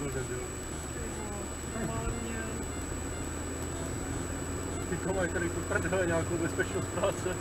byl debil. Normálně. Ty mají tady tu prdele nějakou bezpečnost práce.